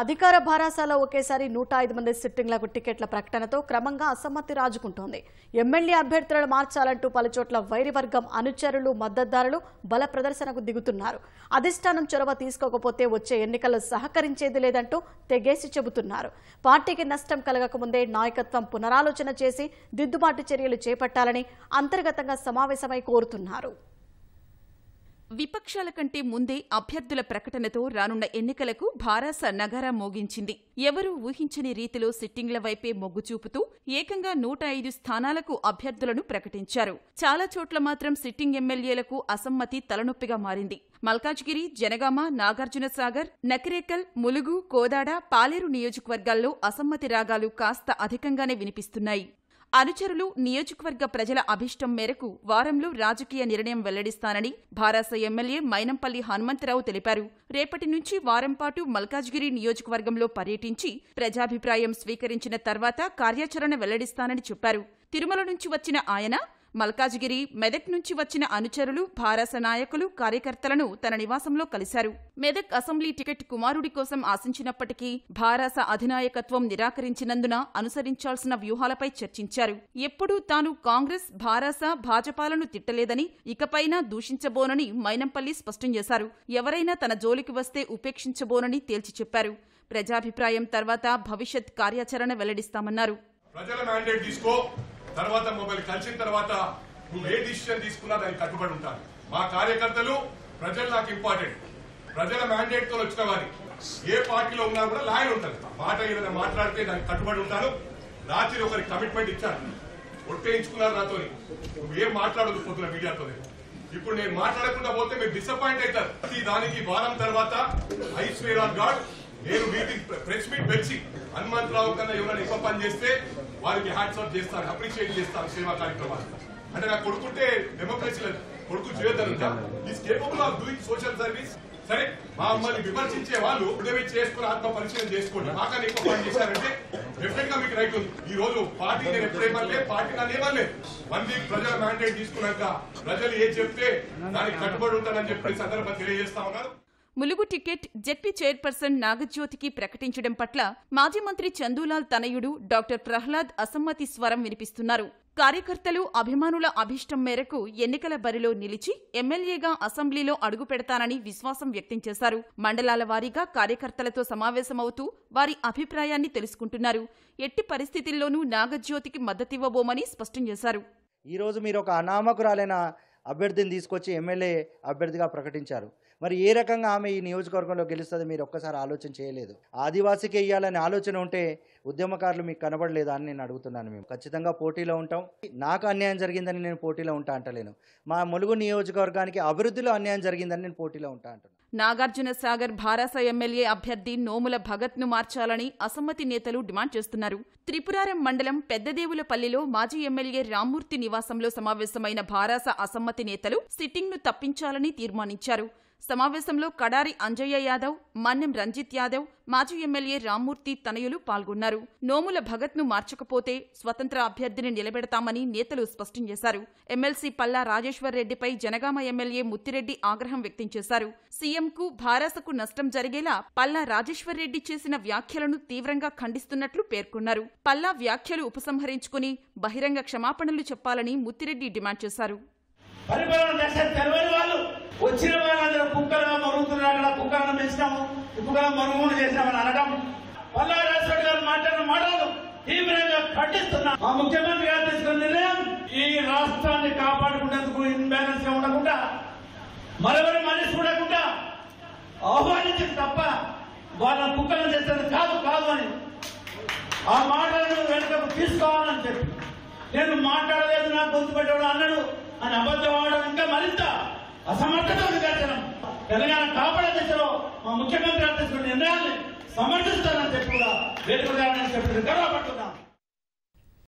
అధికార భారాసాలో ఒకేసారి నూట ఐదు మంది సిట్టింగ్లకు టికెట్ల ప్రకటనతో క్రమంగా అసమ్మతి రాజుకుంటోంది. ఎమ్మెల్యే అభ్యర్థులను మార్చాలంటూ పలుచోట్ల వైరివర్గం అనుచరులు మద్దతుదారులు బల ప్రదర్శనకు దిగుతున్నారు. అధిష్టానం చొరవ తీసుకోకపోతే వచ్చే ఎన్నికల్లో సహకరించేది లేదంటూ తెగేసి చెబుతున్నారు. పార్టీకి నష్టం కలగకముందే నాయకత్వం పునరాలోచన చేసి దిద్దుబాటు చర్యలు చేపట్టాలని అంతర్గతంగా సమావేశమై కోరుతున్నారు. విపక్షాల కంటే ముందే అభ్యర్థుల ప్రకటనతో రానున్న ఎన్నికలకు భారాస నగారా మోగించింది. ఎవరూ ఊహించని రీతిలో సిట్టింగ్ల వైపే మొగ్గు చూపుతూ ఏకంగా నూట ఐదు స్థానాలకు అభ్యర్థులను ప్రకటించారు. చాలా చోట్ల మాత్రం సిట్టింగ్ ఎమ్మెల్యేలకు అసమ్మతి తలనొప్పిగా మారింది. మల్కాజ్గిరి జనగామ నాగార్జునసాగర్ నకిరేకల్ ములుగు కోదాడ పాలేరు నియోజకవర్గాల్లో అసమ్మతి రాగాలు కాస్త అధికంగానే వినిపిస్తున్నాయి. అనుచరులు నియోజకవర్గ ప్రజల అభిష్టం మేరకు వారంలో రాజకీయ నిర్ణయం వెల్లడిస్తానని భారాస ఎమ్మెల్యే మైనంపల్లి హనుమంతరావు తెలిపారు. రేపటి నుంచి వారం పాటు మల్కాజ్గిరి నియోజకవర్గంలో పర్యటించి ప్రజాభిప్రాయం స్వీకరించిన తర్వాత కార్యాచరణ వెల్లడిస్తానని చెప్పారు. తిరుమల నుంచి వచ్చిన ఆయన మల్కాజ్గిరి మెదక్ నుంచి వచ్చిన అనుచరులు భారస నాయకులు కార్యకర్తలను తన నివాసంలో కలిశారు. మెదక్ అసెంబ్లీ టికెట్ కుమారుడి కోసం ఆశించినప్పటికీ భారాస అధినాయకత్వం నిరాకరించినందున అనుసరించాల్సిన వ్యూహాలపై చర్చించారు. ఎప్పుడూ తాను కాంగ్రెస్ భారస భాజపాలను తిట్టలేదని ఇకపైనా దూషించబోనని మైనంపల్లి స్పష్టం చేశారు. ఎవరైనా తన జోలికి వస్తే ఉపేక్షించబోనని తేల్చి చెప్పారు. ప్రజాభిప్రాయం తర్వాత భవిష్యత్ కార్యాచరణ వెల్లడిస్తామన్నారు. ప్రజల మ్యాండేట్ తీసుకో. తర్వాత మొబైల్ కలిసిన తర్వాత నువ్వు ఏ డిసిషన్ తీసుకున్నా దానికి కట్టుబడి ఉంటాను మా కార్యకర్తలు ప్రజలు నాకు ఇంపార్టెంట్. ప్రజల మ్యాండేట్తో వచ్చిన వారి. ఏ పార్టీలో ఉన్నా కూడా లాయర్ ఉంటారు. మాట ఏదైనా మాట్లాడితే దానికి కట్టుబడి ఉంటాను రాత్రి ఒకరికి కమిట్మెంట్ ఇచ్చాను ఒట్టేయించుకున్నారు నాతో నువ్వు ఏం మాట్లాడదు పొద్దున మీడియాతో ఇప్పుడు నేను మాట్లాడకుండా పోతే మీరు డిసప్పాయింట్ అవుతారు. ప్రతి దానికి వారం తర్వాత ఐ స్వేర్ ఆన్ గాడ్ నేను మీటింగ్ ప్రెస్ మీట్ పెంచి హనుమంతరావు కన్నా ఎవరైనా ఎక్కువ పని చేస్తే వారికి హ్యాట్స్ ఆఫ్ చేస్తారు అప్రిషియేట్ చేస్తారు సేవా కార్యక్రమాలు. అంటే నా కొడుకుంటే డెమోక్రసీ కొడుకు చేయొద్దనుంటా is capable of doing social service సరే మా మమ్మల్ని విమర్శించే వాళ్ళు ఉదయం చేసుకుని ఆత్మ పరిశీలన చేసుకోండి మాకన్నా ఎక్కువ పని చేశారంటే డెఫినెట్గా మీకు రైట్ ఉంది. ఈ రోజు పార్టీ నేను ఎప్పుడేమనలే పార్టీ నన్ను ఏమనలేదు. వన్ వీక్ ప్రజల మ్యాండేట్ తీసుకున్నాక ప్రజలు ఏం చెప్తే దానికి కట్టుబడి ఉంటానని చెప్పి సందర్భం తెలియజేస్తా ఉన్నారు ములుగు టికెట్ జెడ్పీ చైర్పర్సన్ నాగజ్యోతికి ప్రకటించడం పట్ల మాజీ మంత్రి చందూలాల్ తనయుడు డాక్టర్ ప్రహ్లాద్ అసమ్మతి స్వరం వినిపిస్తున్నారు. కార్యకర్తలు అభిమానుల అభిష్టం మేరకు ఎన్నికల బరిలో నిలిచి ఎమ్మెల్యేగా అసెంబ్లీలో అడుగు పెడతానని విశ్వాసం వ్యక్తం చేశారు. మండలాల వారీగా కార్యకర్తలతో సమావేశమవుతూ వారి అభిప్రాయాన్ని తెలుసుకుంటున్నారు. ఎట్టి పరిస్థితుల్లోనూ నాగజ్యోతికి మద్దతివ్వబోమని స్పష్టం చేశారు. ఈరోజు మీరు ఒక అనామకురాలైన అభ్యర్థిని తీసుకొచ్చి ఎమ్మెల్యే అభ్యర్థిగా ప్రకటించారు. మరి ఏ రకంగా ఆమె ఈ నియోజకవర్గంలో గెలుస్తుంది మీరు ఒక్కసారి ఆలోచన చేయలేదు. ఆదివాసీకి వేయాలనే ఆలోచన ఉంటే ఉద్యమకారులు మీకు కనబడలేదా అని నేను అడుగుతున్నాను మేము ఖచ్చితంగా పోటీలో ఉంటాం. నాకు అన్యాయం జరిగిందని నేను పోటీలో ఉంటా అంటలేను. మా ములుగు నియోజకవర్గానికి అభివృద్ధిలో అన్యాయం జరిగిందని నేను పోటీలో ఉంటా అంటున్నాను నాగార్జున సాగర్ భారాస ఎమ్మెల్యే అభ్యర్థి నోముల భగత్ను మార్చాలని అసమ్మతి నేతలు డిమాండ్ చేస్తున్నారు. త్రిపురారం మండలం పెద్దదేవులపల్లిలో మాజీ ఎమ్మెల్యే రామ్మూర్తి నివాసంలో సమావేశమైన భారాస అసమ్మతి నేతలు సిట్టింగ్ను తప్పించాలని తీర్మానించారు. సమావేశంలో కడారి అంజయ్య యాదవ్ మన్నెం రంజిత్ యాదవ్ మాజీ ఎమ్మెల్యే రామ్మూర్తి తనయులు పాల్గొన్నారు. నోముల భగత్ను మార్చకపోతే స్వతంత్ర అభ్యర్థిని నిలబెడతామని నేతలు స్పష్టం చేశారు. ఎమ్మెల్సీ పల్లా రాజేశ్వర్ రెడ్డిపై జనగామ ఎమ్మెల్యే ముత్తిరెడ్డి ఆగ్రహం వ్యక్తం చేశారు. సీఎంకు భారాసకు నష్టం జరిగేలా పల్లా రాజేశ్వర్ రెడ్డి చేసిన వ్యాఖ్యలను తీవ్రంగా ఖండిస్తున్నట్లు పేర్కొన్నారు. పల్లా వ్యాఖ్యలు ఉపసంహరించుకుని బహిరంగ క్షమాపణలు చెప్పాలని ముత్తిరెడ్డి డిమాండ్ చేశారు. పరిపాలన దశ వాళ్ళు వచ్చిన వాళ్ళందరూ కుక్కలుగా మరుగుతున్నారు. అక్కడ కుక్కలను పెంచినాము. కుక్కగా మరుగుమని చేసినామని అనడం. పల్లారాజు గారు మాట్లాడిన మాటలు తీవ్రంగా ఖండిస్తున్నా. మా ముఖ్యమంత్రి గారు తీసుకున్న నిర్ణయం ఈ రాష్ట్రాన్ని కాపాడుకునేందుకు ఇన్బ్యాలెన్స్గా ఉండకుండా మరెవరి మనిషి చూడకుండా ఆహ్వానించింది తప్ప వాళ్ళ కుక్కలను చేసేది కాదు కాదు అని. ఆ మాటలను వెనుకకు తీసుకోవాలని చెప్పి. నేను మాట్లాడలేదు నాకు గొంతు అన్నాడు. అని అబద్ధం ఆడడం ఇంకా మరింత అసమర్థత నిదర్శనం తెలంగాణ కాపాడే దశలో మా ముఖ్యమంత్రి గారు తీసుకున్న నిర్ణయాన్ని సమర్థిస్తానని చెప్పి కూడా వేడుకలు చెప్పి గర్వపడుతున్నాం